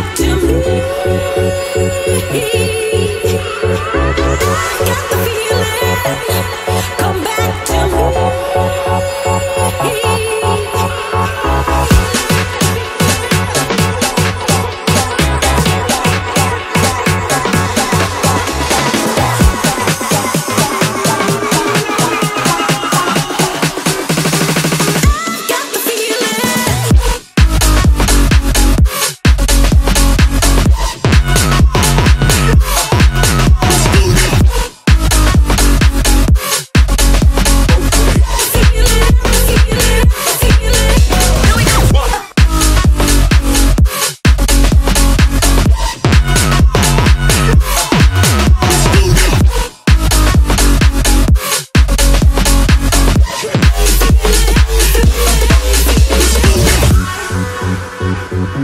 to me.